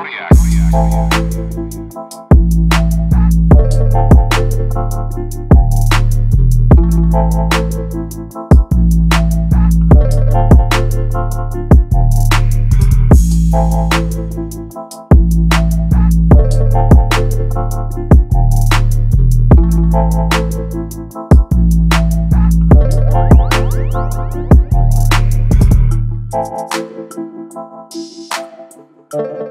Zodiac. Zodiac.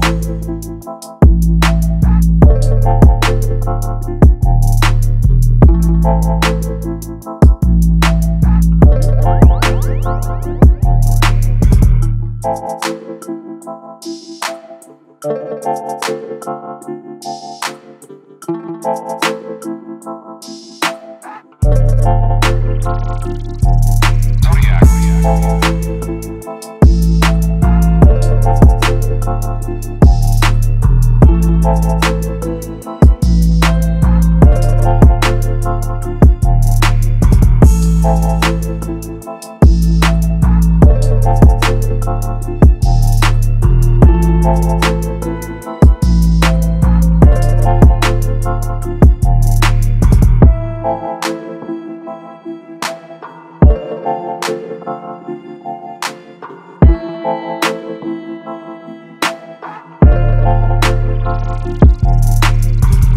Thank